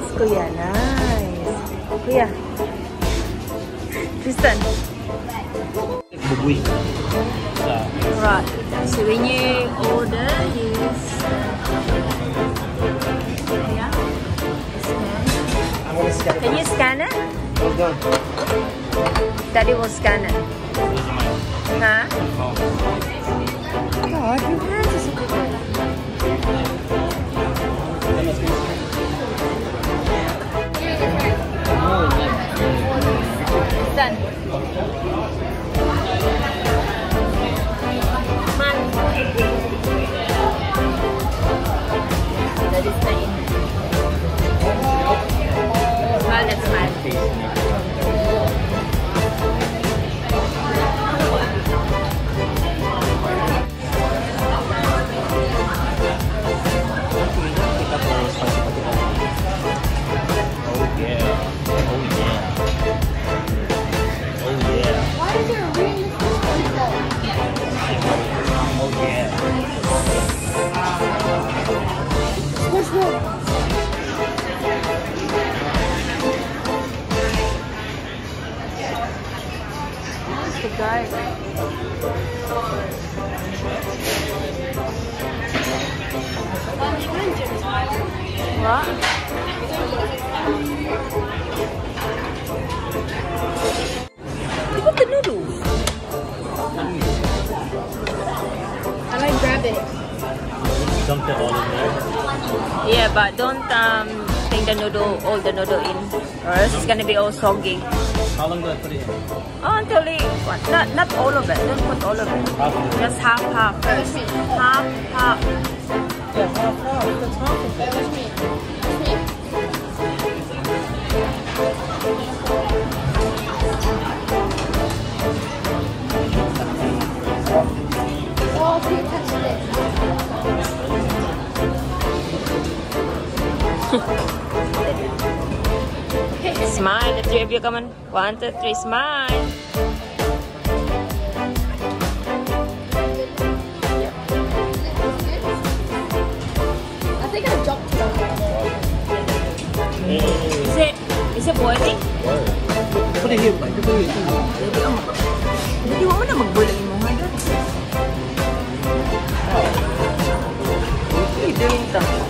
Nice, Kuya. Nice. Kuya. Tristan. Bubuy. Sa Right. So when you order, you yeah. Scan. Can you scan it? Daddy will scan it. Huh? God, your hands That's the guy. What? Look at the noodles. I might grab it. Dumped it all in there. Yeah, but don't um take the noodle, all the noodle in, or else it's gonna be all soggy. How long do I put it in? Oh, until it, what? Not not all of it. Don't put all of it. Half of it. Just half, half first. Half, half. Yeah, half, half. That's half of Wait, what's me? What's me? Oh, you touched it. Smile. The three of you come on. One, two, three. Smile. I think I jumped it over there. Is it is it boiling? Put it here. Put it here. Jadi. Jadi mo na magbulang mo ha doon. What